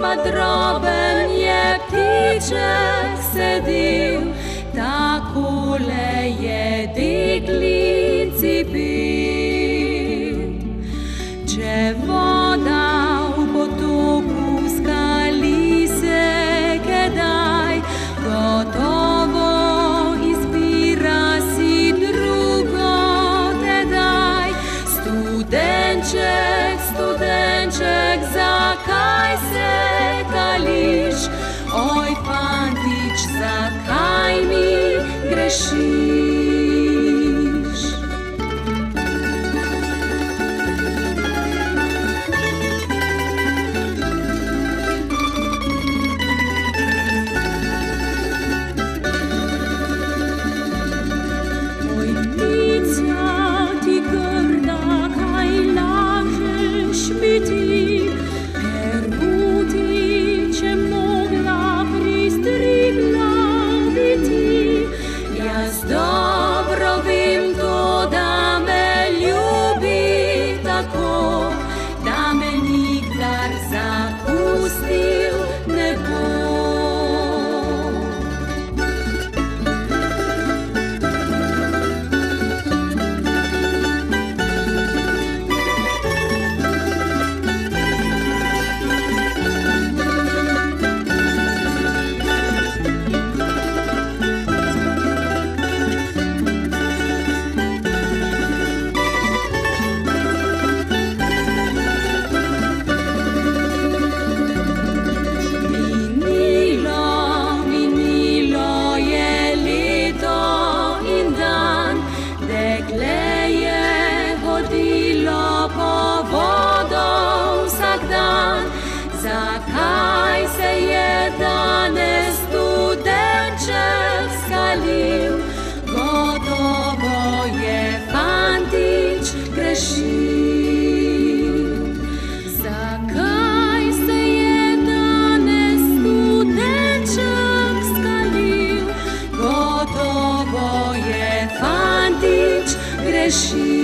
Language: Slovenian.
pa droben je ptiček sedil, takole je deklici bil. Če voda v potoku skali se kedaj, gotovo izbira si drugo tedaj. Studenček, 是心。